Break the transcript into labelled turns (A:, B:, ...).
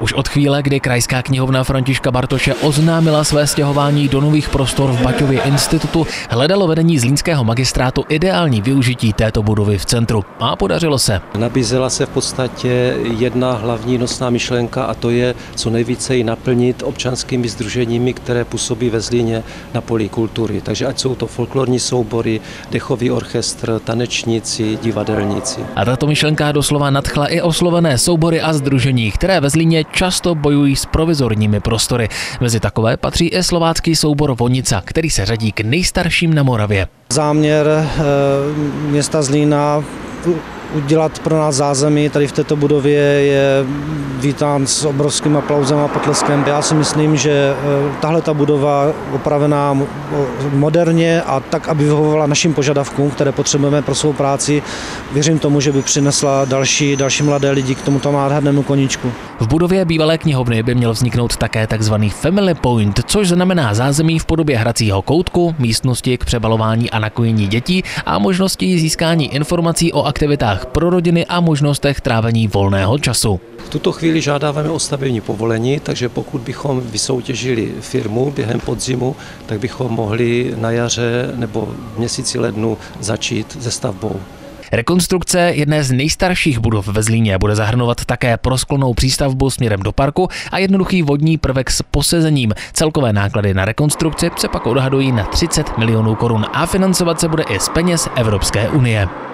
A: Už od chvíle, kdy Krajská knihovna Františka Bartoše oznámila své stěhování do nových prostor v Baťově institutu, hledalo vedení zlínského magistrátu ideální využití této budovy v centru. A podařilo se.
B: Nabízela se v podstatě jedna hlavní nosná myšlenka a to je co nejvíce ji naplnit občanskými združeními, které působí ve Zlíně na poli kultury. Takže ať jsou to folklorní soubory, dechový orchestr, tanečníci, divadelníci.
A: A tato myšlenka doslova nadchla i oslovené soubory a združení, které ve Zlíně často bojují s provizorními prostory. Mezi takové patří i slovácký soubor Vonica, který se řadí k nejstarším na Moravě.
C: Záměr eh, města Zlína udělat pro nás zázemí tady v této budově je vítán s obrovským aplauzem a potleskem. Já si myslím, že eh, tahle ta budova opravená moderně a tak, aby vyhovovala našim požadavkům, které potřebujeme pro svou práci, věřím tomu, že by přinesla další, další mladé lidi k tomuto nádhernému koníčku.
A: V budově bývalé knihovny by měl vzniknout také tzv. Family Point, což znamená zázemí v podobě hracího koutku, místnosti k přebalování a nakojení dětí a možnosti získání informací o aktivitách pro rodiny a možnostech trávení volného času.
B: V tuto chvíli žádáme o stavební povolení, takže pokud bychom vysoutěžili firmu během podzimu, tak bychom mohli na jaře nebo v měsíci lednu začít se stavbou.
A: Rekonstrukce jedné z nejstarších budov ve Zlíně bude zahrnovat také prosklonou přístavbu směrem do parku a jednoduchý vodní prvek s posezením. Celkové náklady na rekonstrukci se pak odhadují na 30 milionů korun a financovat se bude i z peněz Evropské unie.